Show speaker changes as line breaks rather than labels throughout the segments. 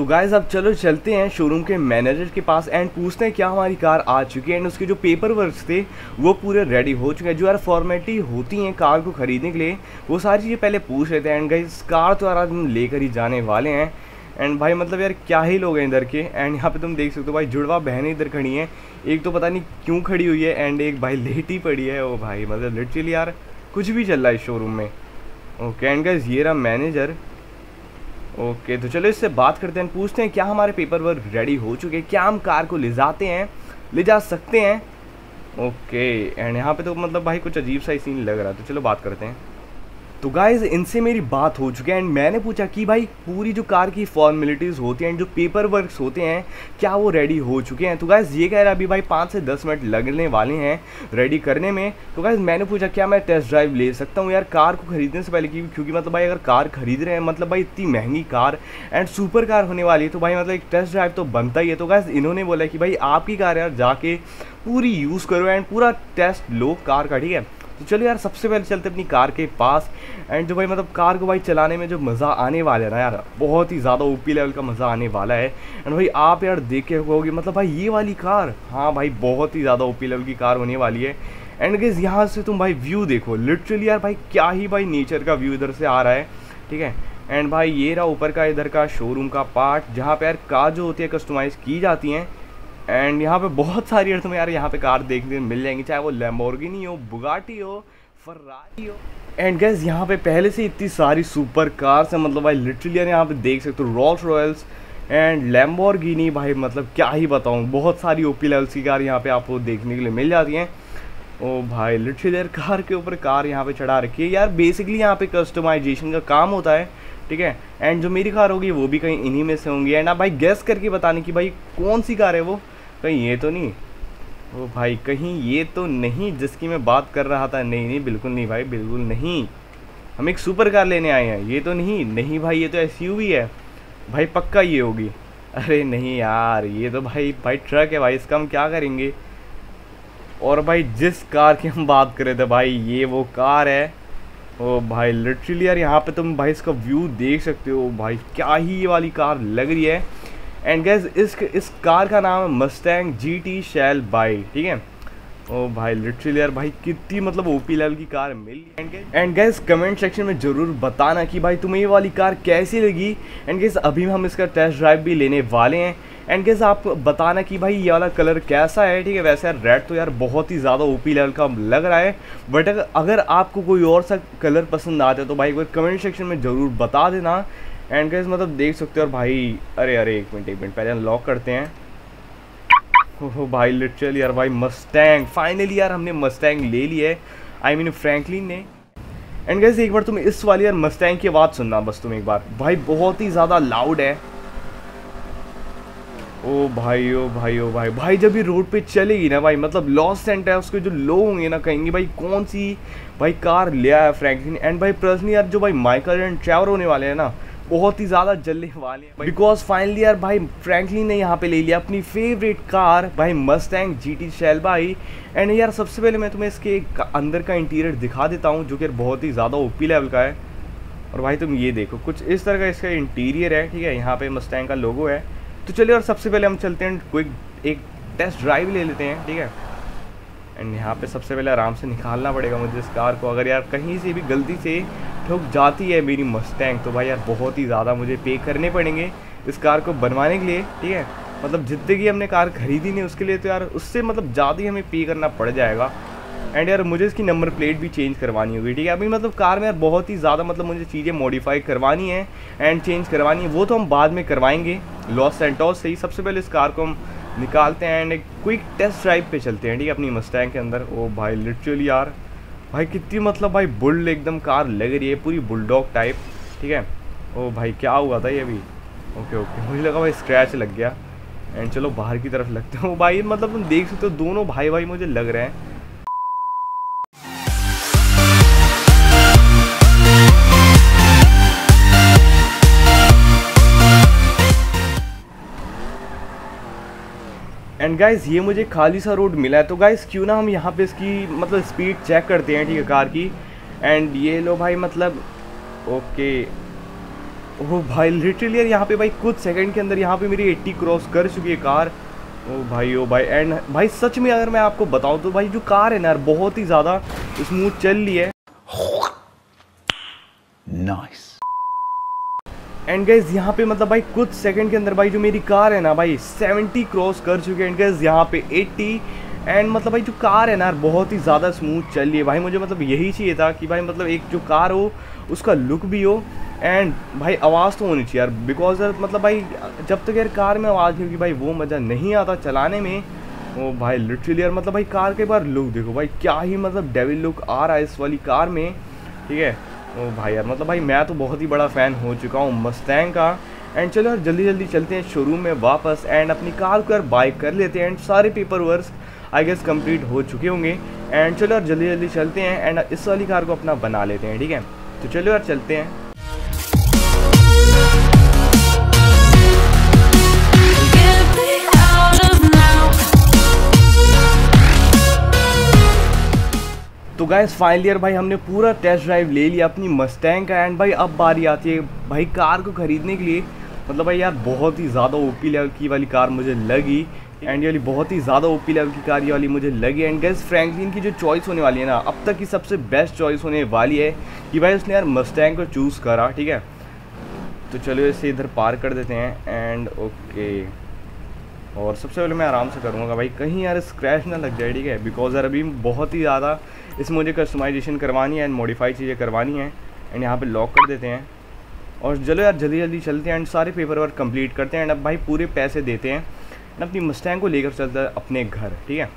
तो गाइज़ अब चलो चलते हैं शोरूम के मैनेजर के पास एंड पूछते हैं क्या हमारी कार आ चुकी है एंड उसके जो पेपर वर्क थे, वो पूरे रेडी हो चुके हैं। जो यार फॉर्मेलिटी होती हैं कार को ख़रीदने के लिए, वो सारी चीज़ें पहले पूछ लेते हैं। एंड गाइज़ कार तो यार हम लेकर ही जाने वाले हैं। एंड भाई मतलब यार क्या ही लोग हैं इधर के। एंड यहाँ पे तुम देख सकते हो भाई, जुड़वा बहनें इधर खड़ी हैं। एक तो पता नहीं क्यों खड़ी हुई है एंड एक भाई लेट पड़ी है। ओ भाई मतलब लिटरली यार कुछ भी चल रहा है इस शोरूम में। ओके एंड गाइज़ ये रहा मैनेजर ओके तो चलो इससे बात करते हैं, पूछते हैं क्या हमारे पेपर वर्क रेडी हो चुके हैं, क्या हम कार को ले जाते हैं, ले जा सकते हैं? ओके एंड यहाँ पे तो मतलब भाई कुछ अजीब सा ही सीन लग रहा है तो चलो बात करते हैं। तो गाइज़ इनसे मेरी बात हो चुकी है एंड मैंने पूछा कि भाई, पूरी जो कार की फॉर्मेलिटीज़ होती हैं, जो पेपर वर्क होते हैं, क्या वो रेडी हो चुके हैं? तो गाइज़ ये कह रहा है, अभी भाई पाँच से दस मिनट लगने वाले हैं रेडी करने में। तो गाइज़ मैंने पूछा, क्या मैं टेस्ट ड्राइव ले सकता हूँ यार कार को खरीदने से पहले? क्योंकि मतलब भाई, अगर कार खरीद रहे हैं मतलब भाई इतनी महँगी कार एंड सुपर कार होने वाली है तो भाई मतलब एक टेस्ट ड्राइव तो बनता ही है। तो गाइज़ इन्होंने बोला कि भाई, आपकी कार यार, जाके पूरी यूज़ करो एंड पूरा टेस्ट लो कार का, ठीक है? तो चलो यार, सबसे पहले चलते अपनी कार के पास। एंड जो भाई मतलब कार को भाई चलाने में जो मज़ा आने वाला है ना यार, बहुत ही ज़्यादा ओपी लेवल का मज़ा आने वाला है। एंड भाई, आप यार देखे होगी मतलब भाई ये वाली कार हाँ भाई, बहुत ही ज़्यादा ओपी लेवल की कार होने वाली है। एंड गेज यहाँ से तुम भाई व्यू देखो लिटरली यार भाई, क्या ही भाई नेचर का व्यू इधर से आ रहा है, ठीक है? एंड भाई, ये रहा ऊपर का, इधर का शोरूम का पार्ट जहाँ पे यार कार जो होती है कस्टमाइज़ की जाती हैं। एंड यहाँ पे बहुत सारी अर्थ में यार यहाँ पे कार देखने मिल जाएँगी, चाहे वो लेम्बोर्गिनी हो बुगाटी हो फर्रारी हो। एंड गैस यहाँ पे पहले से इतनी सारी सुपर कार्स हैं मतलब भाई लिटरली यार यहाँ पे देख सकते हो रॉल्स रॉयल्स एंड लैम्बोर्गिनी भाई मतलब क्या ही बताऊँ, बहुत सारी ओपी लेवल्स की कार यहाँ पे आपको देखने के लिए मिल जाती हैं। ओ भाई लिटरली यार कार के ऊपर कार यहाँ पे चढ़ा रखी है। यार बेसिकली यहाँ पे कस्टमाइजेशन का काम होता है, ठीक है? एंड जो मेरी कार होगी, वो भी कहीं इन्हीं में से होंगी। एंड आप भाई गैस करके बताने की भाई कौन सी कार है वो? कहीं ये तो नहीं। ओ भाई, कहीं ये तो नहीं जिसकी मैं बात कर रहा था। नहीं नहीं, बिल्कुल नहीं भाई, बिल्कुल नहीं। हम एक सुपर कार लेने आए हैं। ये तो नहीं नहीं भाई, ये तो एसयूवी है। भाई, पक्का ये होगी। अरे नहीं यार, ये तो भाई भाई ट्रक है भाई, इसका हम क्या करेंगे? और भाई, जिस कार की हम बात कर रहे थे भाई, ये वो कार है। ओ भाई लिटरली यार, यहाँ पे तुम भाई इसका व्यू देख सकते हो। भाई, क्या ही ये वाली कार लग रही है। एंड गैस इस इस कार का नाम है Mustang G T Shelby ठीक है? ओ भाई लिटरली यार भाई, कितनी मतलब ओपी लेवल की कार मिली एंड गैस कमेंट सेक्शन में ज़रूर बताना कि भाई, तुम्हें ये वाली कार कैसी लगी? एंड गैस अभी हम इसका टेस्ट ड्राइव भी लेने वाले हैं। एंड गैस आप बताना कि भाई, ये वाला कलर कैसा है, ठीक है? वैसे यार रेड तो यार बहुत ही ज़्यादा ओपी लेवल का लग रहा है। बट अगर आपको कोई और सा कलर पसंद आता है तो भाई कमेंट सेक्शन में ज़रूर बता देना। एंड गैस मतलब देख सकते हो और भाई, अरे अरे, एक मिनट एक मिनट, पहले लॉक करते हैं। ओह भाई लिटरल यार, भाई मस्टैंग फाइनली यार, हमने मस्टैंग ले ली है। आई मीन फ्रैंकलिन ने। एंड गैस एक बार तुम इस वाली यार मस्टैंग की आवाज़ सुनना, बस तुम एक बार। भाई, बहुत ही ज़्यादा लाउड है। ओ भाई ओ भाई ओ भाई भाई, जब ये रोड पे चलेगी ना भाई मतलब लॉस सेंट है, उसके जो लोग होंगे ना, कहेंगे, भाई, कौन सी, भाई, कार लिया है फ्रैंकलिन एंड भाई पर्सनली यार, जो भाई माइकल एंड ट्रैवर होने वाले हैं ना बहुत ही ज़्यादा जलने वाले हैं बिकॉज़ फाइनली यार भाई फ्रैंकलिन ने यहाँ पे ले लिया अपनी फेवरेट कार भाई मस्टैंग जी टी शैल भाई एंड यार सबसे पहले मैं तुम्हें इसके अंदर का इंटीरियर दिखा देता हूँ, जो कि बहुत ही ज़्यादा ओपी लेवल का है। और भाई तुम ये देखो, कुछ इस तरह का इसका इंटीरियर है, ठीक है? यहाँ पे मस्टैंग का लोगो है। तो चलिए और सबसे पहले हम चलते हैं, कोई एक टेस्ट ड्राइव ले लेते हैं, ठीक है? एंड यहाँ पे सबसे पहले आराम से निकालना पड़ेगा मुझे इस कार को। अगर यार कहीं से भी गलती से ठुक जाती है मेरी मस्टैंग तो भाई यार, बहुत ही ज़्यादा मुझे पे करने पड़ेंगे इस कार को बनवाने के लिए, ठीक है? मतलब जितने की हमने कार खरीदी नहीं, उसके लिए तो यार, उससे मतलब ज़्यादा ही हमें पे करना पड़ जाएगा। एंड यार, मुझे इसकी नंबर प्लेट भी चेंज करवानी होगी, ठीक है? अभी मतलब कार में यार बहुत ही ज़्यादा मतलब मुझे चीज़ें मॉडिफाई करवानी है एंड चेंज करवानी है। वो तो हम बाद में करवाएँगे। लॉस सेंटोस से ही सबसे पहले इस कार को हम निकालते हैं एंड एक क्विक टेस्ट ड्राइव पे चलते हैं, ठीक है? अपनी मस्टैंग के अंदर। ओ भाई लिटरली यार। भाई, कितनी मतलब भाई बुल्ड एकदम कार लग रही है, पूरी बुलडॉग टाइप, ठीक है? ओ भाई, क्या हुआ था ये अभी? Okay okay. मुझे लगा भाई स्क्रैच लग गया। एंड चलो बाहर की तरफ़ लगते हो। भाई मतलब तुम देख सकते हो, दोनों भाई भाई मुझे लग रहे हैं। गाइस ये मुझे खाली सा रोड मिला है। तो गाइस क्यों ना हम यहाँ पे इसकी मतलब स्पीड चेक करते हैं, ठीक है कार की। एंड ये लो भाई मतलब ओके ओह भाई लिटरली यार यहाँ पे भाई, कुछ सेकंड के अंदर यहाँ पे मेरी 80 क्रॉस कर चुकी है कार ओ भाई ओ भाई एंड भाई, सच में अगर मैं आपको बताऊँ तो भाई, जो कार है ना यार, बहुत ही ज़्यादा स्मूथ चल रही है।
Nice.
एंड गैस यहाँ पे मतलब भाई कुछ सेकंड के अंदर भाई जो मेरी कार है ना भाई 70 क्रॉस कर चुकी है। एंड गैस यहाँ पे 80 एंड मतलब भाई जो कार है ना यार, बहुत ही ज़्यादा स्मूथ चल रही है। भाई मुझे मतलब यही चाहिए था कि भाई मतलब एक जो कार हो, उसका लुक भी हो। एंड भाई आवाज़ तो होनी चाहिए यार। बिकॉज़ यार मतलब भाई, जब तक यार कार में आवाज़ नहीं होगी भाई, वो मज़ा नहीं आता चलाने में। ओ भाई लिटरली यार मतलब भाई कार के बार लुक देखो भाई, क्या ही मतलब डेविल लुक आ रहा है इस वाली कार में। ठीक है? ओ भाई यार मतलब भाई मैं तो बहुत ही बड़ा फ़ैन हो चुका हूँ मस्तैंग का। एंड चलो यार जल्दी जल्दी चलते हैं शोरूम में वापस एंड अपनी कार को यार बाइक कर लेते हैं एंड सारे paper work I guess complete हो चुके होंगे। एंड चलो यार जल्दी जल्दी चलते हैं एंड इस वाली कार को अपना बना लेते हैं, ठीक है? तो चलो यार, चलते हैं। तो गैस फाइनल ईयर भाई, हमने पूरा टेस्ट ड्राइव ले लिया अपनी मस्टैंग का एंड भाई, अब बारी आती है भाई कार को ख़रीदने के लिए। मतलब भाई यार, बहुत ही ज़्यादा ओपी लेवल की वाली कार मुझे लगी एंड ये वाली बहुत ही ज़्यादा ओपी लेवल की कार ये वाली मुझे लगी एंड गैस फ्रैंकलिन की जो चॉइस होने वाली है ना, अब तक की सबसे बेस्ट चॉइस होने वाली है कि भाई उसने यार मस्टैंग को चूज़ करा, ठीक है? तो चलो इसे इधर पार कर देते हैं एंड ओके और सबसे पहले मैं आराम से करूँगा भाई। कहीं यार स्क्रैच ना लग जाए, ठीक है? बिकॉज़ यार अभी बहुत ही ज़्यादा इसमें मुझे कस्टमाइजेशन करवानी है एंड मॉडिफाई चीज़ें करवानी है एंड यहाँ पे लॉक कर देते हैं। और चलो यार जल्दी जल्दी चलते हैं एंड सारे पेपर वर्क कंप्लीट करते हैं एंड अब भाई पूरे पैसे देते हैं एंड अपनी मस्टैंग को लेकर चलता है अपने घर, ठीक है?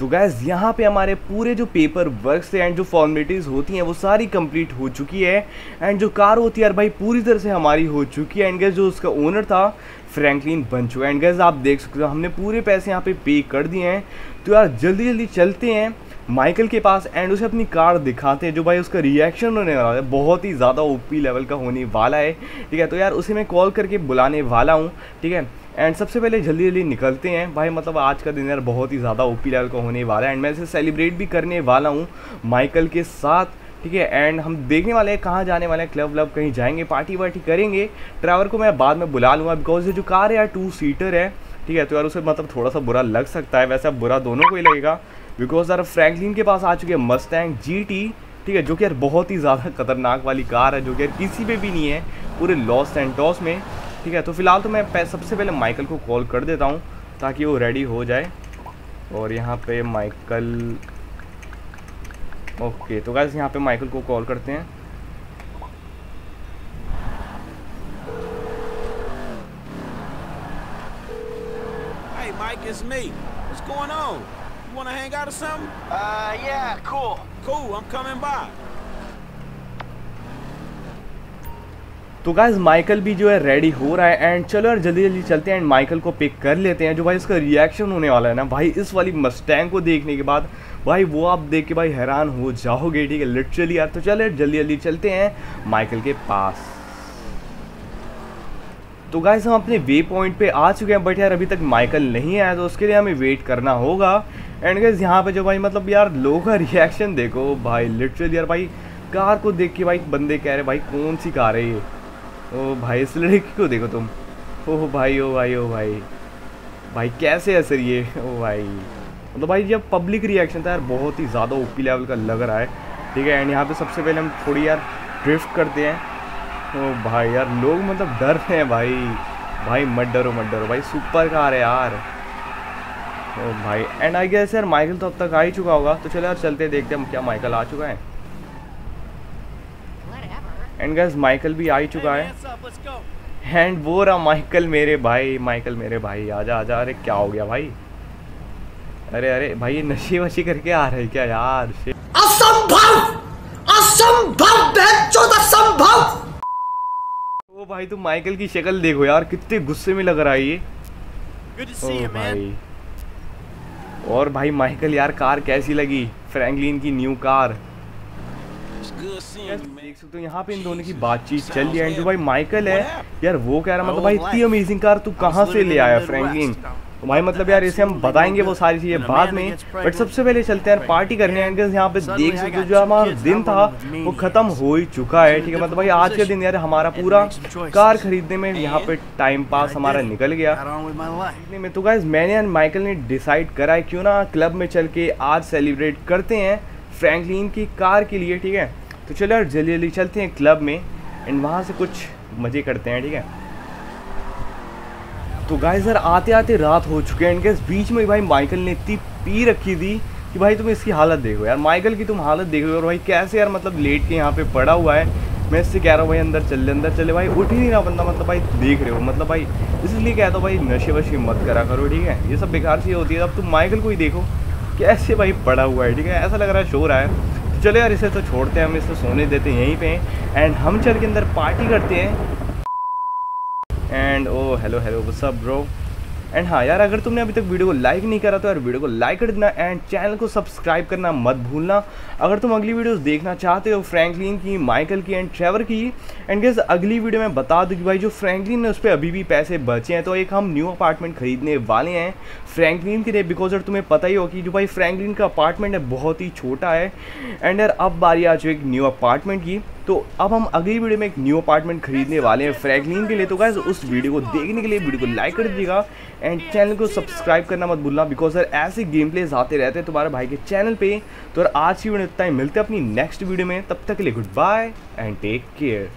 तो गैस यहाँ पे हमारे पूरे जो पेपर वर्क थे एंड जो फॉर्मेलिटीज़ होती हैं, वो सारी कंप्लीट हो चुकी है। एंड जो कार होती है यार भाई, पूरी तरह से हमारी हो चुकी है। एंड गैस जो उसका ओनर था फ्रैंकलिन बन चुका है एंड गैस आप देख सकते हो, हमने पूरे पैसे यहाँ पे पे कर दिए हैं। तो यार जल्दी जल्दी चलते हैं माइकल के पास एंड उसे अपनी कार दिखाते हैं, जो भाई उसका रिएक्शन होने वाला है। बहुत ही ज़्यादा ओपी लेवल का होने वाला है। ठीक है तो यार, उसे मैं कॉल करके बुलाने वाला हूँ। ठीक है एंड सबसे पहले जल्दी जल्दी निकलते हैं। भाई मतलब आज का दिन यार बहुत ही ज़्यादा ओपी लेवल का होने वाला है। एंड मैं इसे सेलिब्रेट भी करने वाला हूँ माइकल के साथ, ठीक है? एंड हम देखने वाले हैं कहाँ जाने वाले हैं। क्लब व्लब कहीं जाएँगे पार्टी वार्टी करेंगे। ड्राइवर को मैं बाद में बुला लूँगा बिकॉज़ ये जो कार है यार टू सीटर है, ठीक है? तो यार उसे मतलब थोड़ा सा बुरा लग सकता है। वैसे बुरा दोनों को ही लगेगा। बिकॉज़ यार फ्रैंकलिन के पास आ चुकी है मस्टैंग जी टी ठीक है? जो कि यार बहुत ही ज़्यादा खतरनाक वाली कार है, जो कि यार किसी पे भी नहीं है, पूरे लॉस एंटॉस में। ठीक है तो फ़िलहाल तो मैं सबसे पहले माइकल को कॉल कर देता हूँ ताकि वो रेडी हो जाए और यहाँ पे माइकल ओके तो गाइस यहाँ पे माइकल को कॉल करते हैं
Hey, Mike, it's me. What's going on? You want to hang out or something?
Uh, yeah, cool.
Cool, I'm coming by.
तो गाइज़ माइकल भी जो है रेडी हो रहा है एंड चलो यार, जल्दी जल्दी चलते हैं एंड माइकल को पिक कर लेते हैं, जो भाई इसका रिएक्शन होने वाला है ना। भाई, इस वाली मस्टैंग को देखने के बाद, भाई, वो आप देख के भाई हैरान हो जाओगे, ठीक है? लिटरली यार तो चलो यार, जल्दी जल्दी चलते हैं माइकल के पास। तो गाइस हम अपने वे पॉइंट पे आ चुके हैं बट यार, अभी तक माइकल नहीं आया तो उसके लिए हमें वेट करना होगा। एंड गाइस यहाँ पे जो भाई मतलब यार, लोगों का रिएक्शन देखो, भाई लिटरली यार, भाई, कार को देख के भाई बंदे कह रहे भाई, कौन सी कार है ये? ओ भाई, इस लड़की को देखो तुम। ओह भाई, ओ भाई ओ भाई। भाई, कैसे है सर ये? ओ भाई। मतलब तो भाई जब पब्लिक रिएक्शन था यार, बहुत ही ज़्यादा ओपी लेवल का लग रहा है। ठीक है एंड यहाँ पे सबसे पहले हम थोड़ी यार ड्रिफ्ट करते हैं। ओ भाई यार, लोग मतलब डर रहे हैं भाई। भाई, मत डरो मत डरो। भाई सुपर कार है यार। ओ भाई एंड आई गेस यार माइकल तो अब तक आ ही चुका होगा। तो चलो यार, चलते देखते हैं क्या माइकल आ चुका है। एंड गैस माइकल भी आ ही चुका है. एंड वो रहा माइकल मेरे भाई माइकल मेरे भाई। आजा आजा। अरे क्या हो गया भाई? अरे अरे भाई ये नशे वशी करके आ रहे क्या यार?
असंभव! असंभव असंभव!
ओ भाई तू माइकल की शक्ल देखो यार। कितने गुस्से में लग रहा है ये। ओ
see you, man.
भाई। और भाई माइकल यार कार कैसी लगी? फ्रैंकलिन की new car
It's good seeing you, man.
देख सकते हो यहाँ पे इन दोनों की बातचीत चल रही है। एंड जो भाई माइकल है। यार वो कह रहा मतलब भाई इतनी अमेजिंग कार तू कहाँ से ले आया फ्रैंकलिन तो भाई मतलब यार इसे हम बताएँगे वो सारी चीज़ें बाद में। बट सबसे पहले चलते हैं पार्टी करने हैं यहाँ पे देख सकते हो जो हमारा दिन था वो ख़त्म हो ही चुका है। ठीक है मतलब भाई आज के दिन यार हमारा पूरा कार खरीदने में यहाँ पे टाइम पास हमारा निकल गया। में तो गाइज़ मैंने एंड माइकल ने डिसाइड करा है क्यों ना क्लब में चल के आज सेलिब्रेट करते हैं। फ्रैंकलिन की कार के लिए, ठीक है? तो चलो यार जल्दी जल्दी चलते हैं क्लब में एंड वहाँ से कुछ मज़े करते हैं, ठीक है? तो गाइज़ यार आते आते रात हो चुके हैं इनके बीच में भाई माइकल ने इतनी पी रखी थी कि भाई तुम इसकी हालत देखो यार। माइकल की तुम हालत देखो और भाई कैसे यार मतलब लेट के यहाँ पे पड़ा हुआ है। मैं इससे कह रहा हूँ भाई, अंदर चल अंदर चले भाई उठ ही नहीं रहा बंदा मतलब भाई देख रहे हो मतलब भाई, इसलिए कहता हूँ भाई नशे वशे मत करा करो, ठीक है? ये सब बेकार चीज़ होती है, अब तुम माइकल को ही देखो। कैसे भाई पड़ा हुआ है, ठीक है? ऐसा लग रहा है शो रहा है तो चलो यार, इसे तो छोड़ते हैं, हम इसे सोने देते हैं यहीं पे। एंड हम चल के अंदर पार्टी करते हैं। एंड ओ हेलो हेलो सब ब्रो एंड हाँ यार, अगर तुमने अभी तक वीडियो को लाइक नहीं करा तो यार वीडियो को लाइक कर देना एंड चैनल को सब्सक्राइब करना मत भूलना। अगर तुम अगली वीडियोस देखना चाहते हो फ्रैंकलिन की माइकल की एंड ट्रेवर की एंड गेस अगली वीडियो में बता दूँ कि भाई जो फ्रैंकलिन ने उस पर अभी भी पैसे बचे हैं तो एक हम न्यू अपार्टमेंट खरीदने वाले हैं। फ्रैंकलिन के लिए बिकॉज़ और तुम्हें पता ही हो कि जो भाई फ्रैंकलिन का अपार्टमेंट है, बहुत ही छोटा है। एंड यार अब बारी आ चुकी एक न्यू अपार्टमेंट की। तो अब हम अगली वीडियो में एक न्यू अपार्टमेंट खरीदने वाले हैं फ्रैंकलिन के लिए। तो गाइस उस वीडियो को देखने के लिए वीडियो को लाइक कर दीजिएगा। एंड चैनल को सब्सक्राइब करना मत भूलना बिकॉज़ यार ऐसे गेम प्लेज आते रहते हैं तुम्हारे भाई के चैनल पे। तो यार आज की वीडियो इतना ही। मिलते हैं अपनी नेक्स्ट वीडियो में। तब तक के लिए good bye and take care